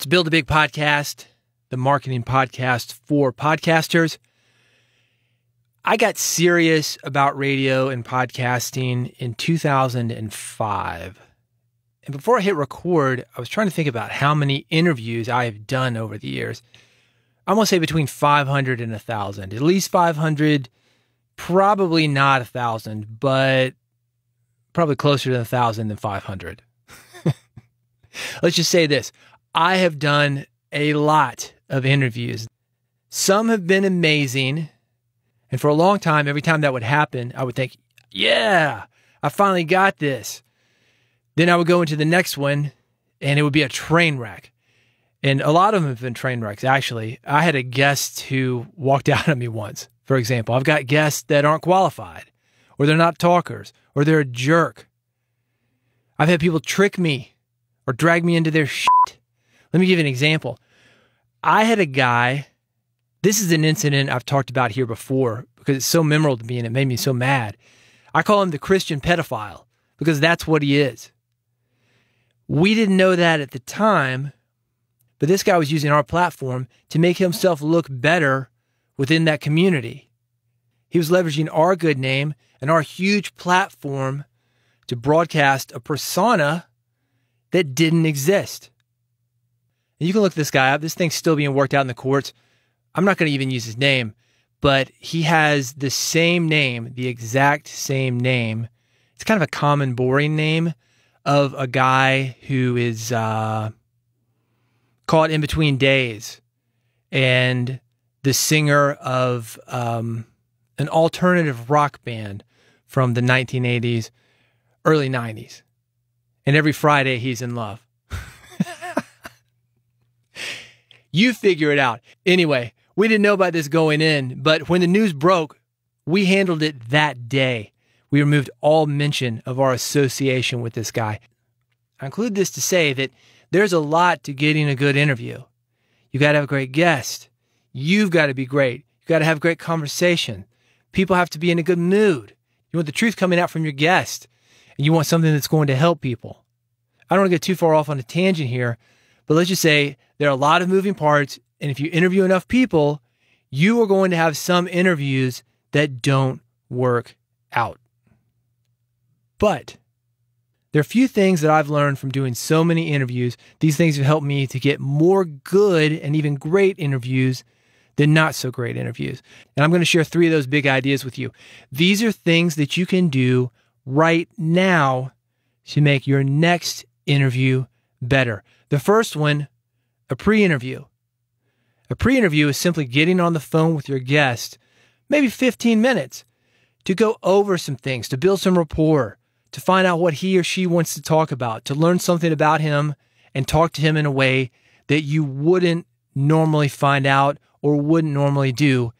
It's Build a Big Podcast, the marketing podcast for podcasters. I got serious about radio and podcasting in 2005. And before I hit record, I was trying to think about how many interviews I have done over the years. I'm going to say between 500 and 1,000, at least 500, probably not 1,000, but probably closer to 1,000 than 500. Let's just say this I have done a lot of interviews. Some have been amazing. And for a long time, every time that would happen, I would think, yeah, I finally got this. Then I would go into the next one and it would be a train wreck. And a lot of them have been train wrecks, actually. I had a guest who walked out on me once, for example. I've got guests that aren't qualified, or they're not talkers, or they're a jerk. I've had people trick me or drag me into their shit. Let me give you an example. I had a guy, this is an incident I've talked about here before because it's so memorable to me and it made me so mad. I call him the Christian pedophile because that's what he is. We didn't know that at the time, but this guy was using our platform to make himself look better within that community. He was leveraging our good name and our huge platform to broadcast a persona that didn't exist. And you can look this guy up. This thing's still being worked out in the courts. I'm not going to even use his name, but he has the same name, the exact same name. It's kind of a common, boring name of a guy who is uh, caught in between days and the singer of um, an alternative rock band from the 1980s, early 90s. And every Friday he's in love. You figure it out. Anyway, we didn't know about this going in, but when the news broke, we handled it that day we removed all mention of our association with this guy. I include this to say that there's a lot to getting a good interview. You got to have a great guest. You've got to be great. You got to have a great conversation. People have to be in a good mood. You want the truth coming out from your guest, and you want something that's going to help people. I don't want to get too far off on a tangent here, but let's just say there are a lot of moving parts, and if you interview enough people, you are going to have some interviews that don't work out. But there are a few things that I've learned from doing so many interviews. These things have helped me to get more good and even great interviews than not so great interviews. And I'm going to share three of those big ideas with you. These are things that you can do right now to make your next interview better. The first one, a pre interview. A pre interview is simply getting on the phone with your guest, maybe 15 minutes, to go over some things, to build some rapport, to find out what he or she wants to talk about, to learn something about him and talk to him in a way that you wouldn't normally find out or wouldn't normally do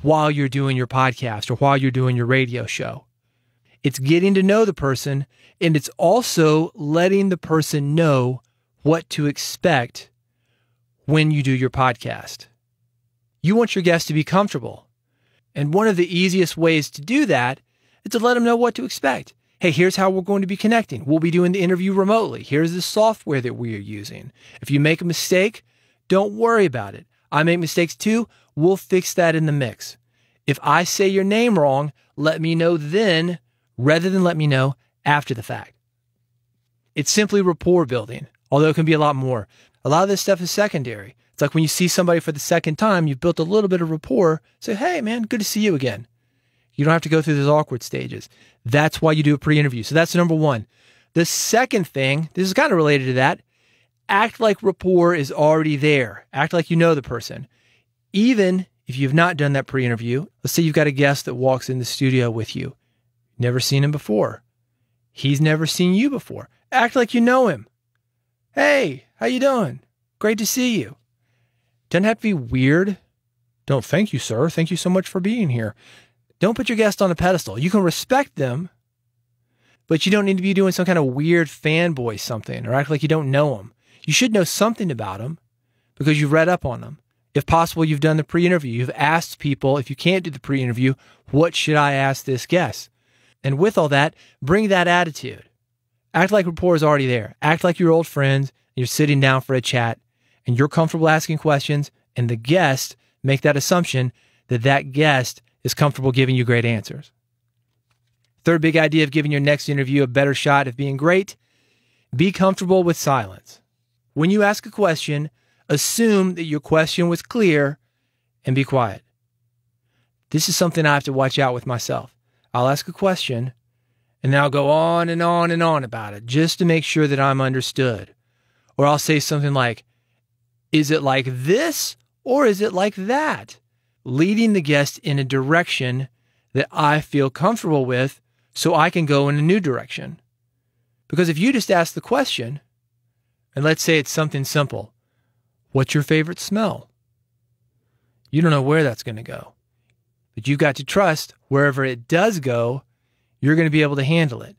while you're doing your podcast or while you're doing your radio show. It's getting to know the person and it's also letting the person know what to expect when you do your podcast. You want your guests to be comfortable. And one of the easiest ways to do that is to let them know what to expect hey, here's how we're going to be connecting. We'll be doing the interview remotely. Here's the software that we are using. If you make a mistake, don't worry about it. I make mistakes too. We'll fix that in the mix. If I say your name wrong, let me know then rather than let me know after the fact. It's simply rapport building, although it can be a lot more. A lot of this stuff is secondary. It's like when you see somebody for the second time, you've built a little bit of rapport. Say, hey, man, good to see you again. You don't have to go through those awkward stages. That's why you do a pre interview. So that's number one. The second thing, this is kind of related to that, act like rapport is already there. Act like you know the person. Even if you've not done that pre interview, let's say you've got a guest that walks in the studio with you, never seen him before. He's never seen you before. Act like you know him. Hey, how you doing? Great to see you. Doesn't have to be weird. Don't thank you, sir. Thank you so much for being here. Don't put your guest on a pedestal. You can respect them, but you don't need to be doing some kind of weird fanboy something or act like you don't know them. You should know something about them because you've read up on them. If possible, you've done the pre interview. You've asked people, if you can't do the pre interview, what should I ask this guest? And with all that, bring that attitude. Act like rapport is already there. Act like you're old friends. You're sitting down for a chat and you're comfortable asking questions, and the guest make that assumption that that guest is comfortable giving you great answers. Third big idea of giving your next interview a better shot of being great be comfortable with silence. When you ask a question, assume that your question was clear and be quiet. This is something I have to watch out with myself. I'll ask a question and I'll go on and on and on about it just to make sure that I'm understood. Or I'll say something like, Is it like this or is it like that? Leading the guest in a direction that I feel comfortable with so I can go in a new direction. Because if you just ask the question, and let's say it's something simple What's your favorite smell? You don't know where that's going to go. But you've got to trust wherever it does go, you're going to be able to handle it.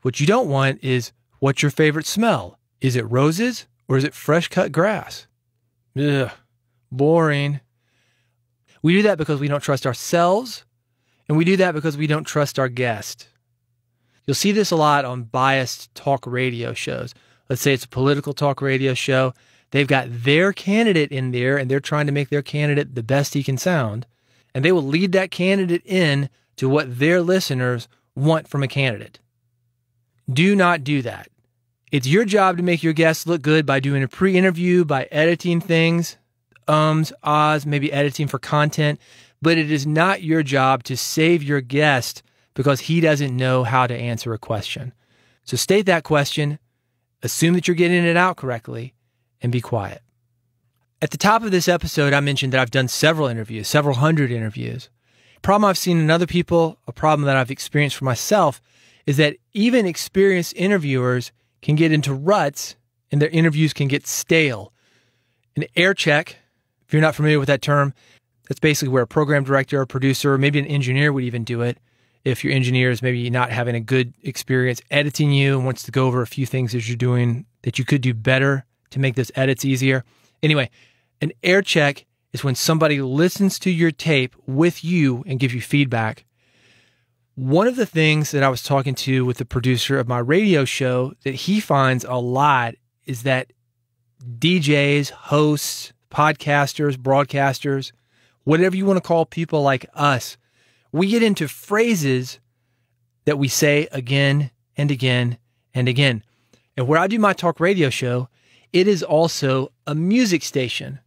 What you don't want is what's your favorite smell? Is it roses or is it fresh cut grass? Ugh, boring. We do that because we don't trust ourselves, and we do that because we don't trust our guest. You'll see this a lot on biased talk radio shows. Let's say it's a political talk radio show. They've got their candidate in there and they're trying to make their candidate the best he can sound. And they will lead that candidate in to what their listeners want from a candidate. Do not do that. It's your job to make your guests look good by doing a pre interview, by editing things, ums, ahs, maybe editing for content. But it is not your job to save your guest because he doesn't know how to answer a question. So state that question, assume that you're getting it out correctly, and be quiet. At the top of this episode, I mentioned that I've done several interviews, several hundred interviews. A problem I've seen in other people, a problem that I've experienced for myself, is that even experienced interviewers can get into ruts and their interviews can get stale. An air check, if you're not familiar with that term, that's basically where a program director or producer, or maybe an engineer would even do it, if your engineer is maybe not having a good experience editing you and wants to go over a few things that you're doing that you could do better to make those edits easier. Anyway, an air check is when somebody listens to your tape with you and gives you feedback. One of the things that I was talking to with the producer of my radio show that he finds a lot is that DJs, hosts, podcasters, broadcasters, whatever you want to call people like us, we get into phrases that we say again and again and again. And where I do my talk radio show, it is also a music station.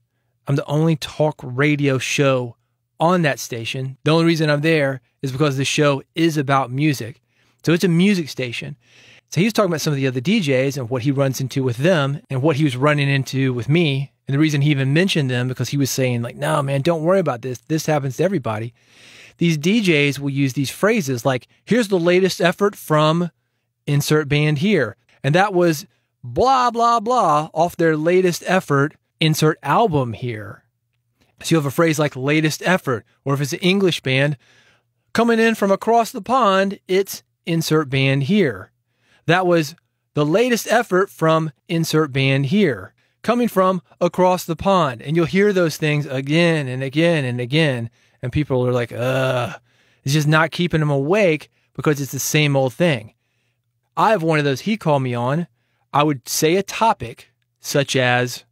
I'm the only talk radio show on that station. The only reason I'm there is because the show is about music. So it's a music station. So he was talking about some of the other DJs and what he runs into with them and what he was running into with me. And the reason he even mentioned them because he was saying like, "No, man, don't worry about this. This happens to everybody." these DJs will use these phrases like, here's the latest effort from insert band here. And that was blah, blah, blah off their latest effort, insert album here. So you have a phrase like latest effort, or if it's an English band, coming in from across the pond, it's insert band here. That was the latest effort from insert band here, coming from across the pond. And you'll hear those things again and again and again and people are like, ugh. It's just not keeping them awake because it's the same old thing. I have one of those he called me on. I would say a topic such as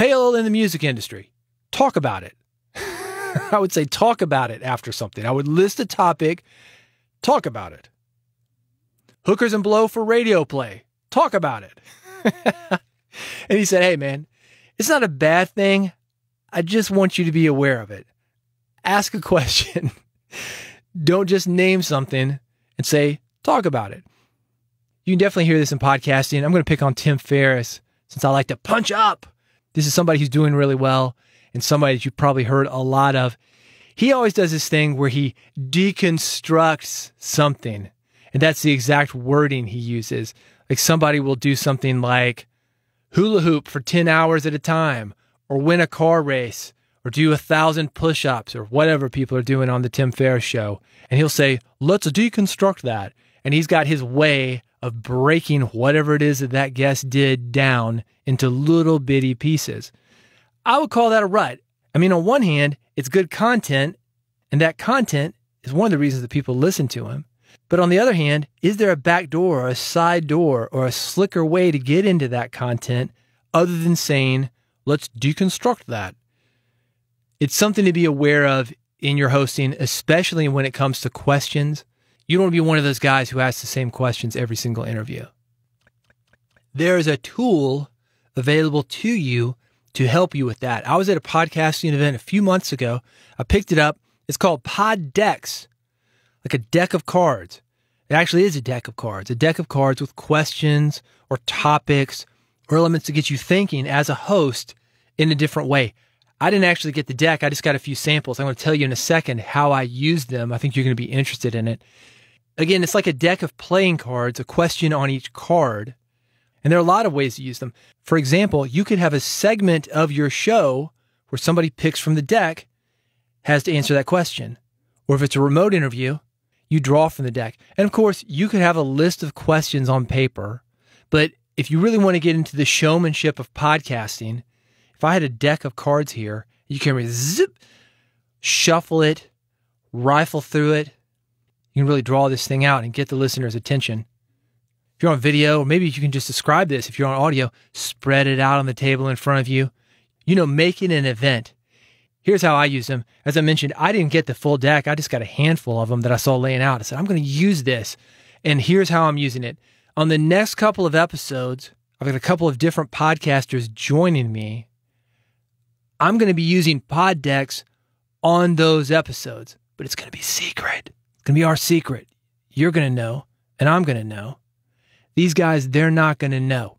payola in the music industry. Talk about it. I would say talk about it after something. I would list a topic, talk about it. Hookers and blow for radio play. Talk about it. and he said, Hey, man, it's not a bad thing. I just want you to be aware of it ask a question. Don't just name something and say, talk about it. You can definitely hear this in podcasting. I'm going to pick on Tim Ferriss since I like to punch up. This is somebody who's doing really well and somebody that you've probably heard a lot of. He always does this thing where he deconstructs something. And that's the exact wording he uses. Like somebody will do something like hula hoop for 10 hours at a time or win a car race or do a thousand push ups or whatever people are doing on the Tim Ferriss show. And he'll say, let's deconstruct that. And he's got his way of breaking whatever it is that that guest did down into little bitty pieces. I would call that a rut. I mean, on one hand, it's good content, and that content is one of the reasons that people listen to him. But on the other hand, is there a back door or a side door or a slicker way to get into that content other than saying, let's deconstruct that. It's something to be aware of in your hosting, especially when it comes to questions. You don't want to be one of those guys who asks the same questions every single interview. There is a tool available to you to help you with that. I was at a podcasting event a few months ago. I picked it up. It's called Pod Decks, like a deck of cards. It actually is a deck of cards, a deck of cards with questions or topics or elements to get you thinking as a host in a different way. I didn't actually get the deck. I just got a few samples. I'm going to tell you in a second how I used them. I think you're going to be interested in it. Again, it's like a deck of playing cards, a question on each card. And there are a lot of ways to use them. For example, you could have a segment of your show where somebody picks from the deck, has to answer that question. Or if it's a remote interview, you draw from the deck. And of course, you could have a list of questions on paper. But if you really want to get into the showmanship of podcasting, if I had a deck of cards here, you can zip, shuffle it, rifle through it. You can really draw this thing out and get the listener's attention. If you're on video, or maybe you can just describe this. If you're on audio, spread it out on the table in front of you. You know, make it an event. Here's how I use them. As I mentioned, I didn't get the full deck. I just got a handful of them that I saw laying out. I said, I'm going to use this. And here's how I'm using it. On the next couple of episodes, I've got a couple of different podcasters joining me. I'm going to be using pod decks on those episodes, but it's going to be secret. It's going to be our secret. You're going to know, and I'm going to know. These guys, they're not going to know.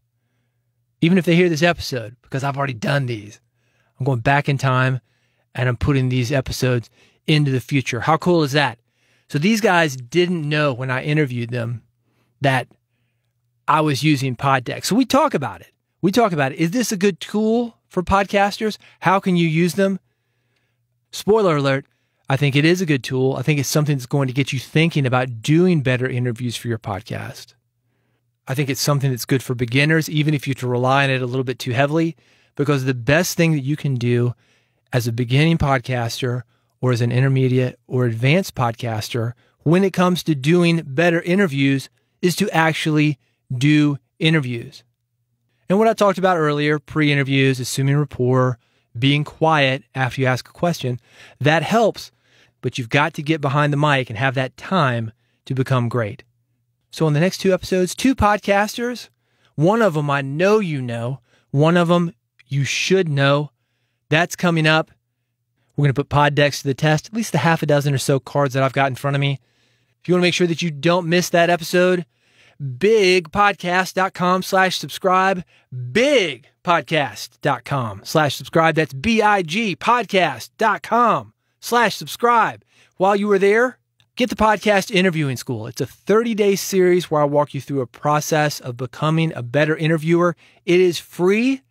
Even if they hear this episode, because I've already done these. I'm going back in time and I'm putting these episodes into the future. How cool is that? So these guys didn't know when I interviewed them that I was using Pod Deck. So we talk about it. We talk about it. Is this a good tool for podcasters? How can you use them? Spoiler alert, I think it is a good tool. I think it's something that's going to get you thinking about doing better interviews for your podcast. I think it's something that's good for beginners, even if you to rely on it a little bit too heavily, because the best thing that you can do as a beginning podcaster or as an intermediate or advanced podcaster when it comes to doing better interviews is to actually do interviews. And what I talked about earlier pre interviews, assuming rapport, being quiet after you ask a question, that helps. But you've got to get behind the mic and have that time to become great. So, in the next two episodes, two podcasters, one of them I know you know, one of them you should know. That's coming up. We're going to put pod decks to the test, at least the half a dozen or so cards that I've got in front of me. If you want to make sure that you don't miss that episode, bigpodcast.com slash subscribe, bigpodcast.com slash subscribe. That's B-I-G podcast.com slash subscribe. While you are there, Get the podcast Interviewing School. It's a 30 day series where I walk you through a process of becoming a better interviewer. It is free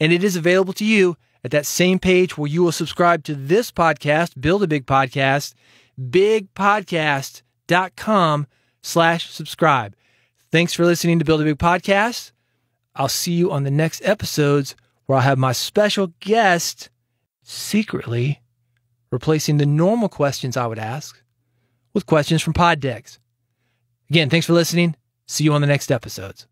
and it is available to you at that same page where you will subscribe to this podcast, Build a Big Podcast, bigpodcast.com slash subscribe. Thanks for listening to Build a Big Podcast. I'll see you on the next episodes where I'll have my special guest secretly replacing the normal questions I would ask with questions from pod decks. Again, thanks for listening. See you on the next episodes.